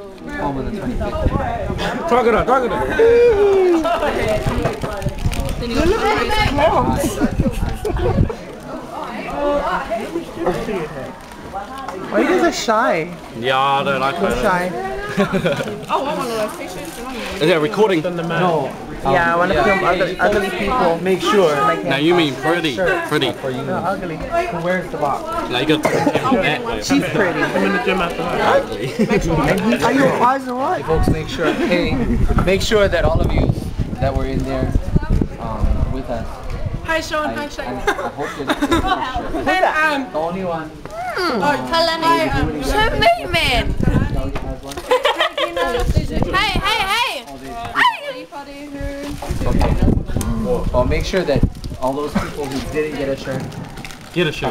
over the 25th. Talk it up, talk it up. Why you guys are shy? Yeah, I don't like that. Shy. Is it recording? No. yeah, I want to yeah. film other ugly people. Make sure. Like Now you mean pretty, pretty. For you. No, ugly. Who wears the box? Now you got to put the camera that way. She's pretty. I'm in the gym after that. Are your eyes or what? Folks, make sure, hey, make sure that all of you that were in there um, with us. Hi Sean, I, hi I, Shane. I hope that Who's that? Um, the only one. hi, um, So mean, man. Kelly has one. Hey, hey, hey. Okay. Well, make sure that all those people who didn't get a shirt Get a shirt.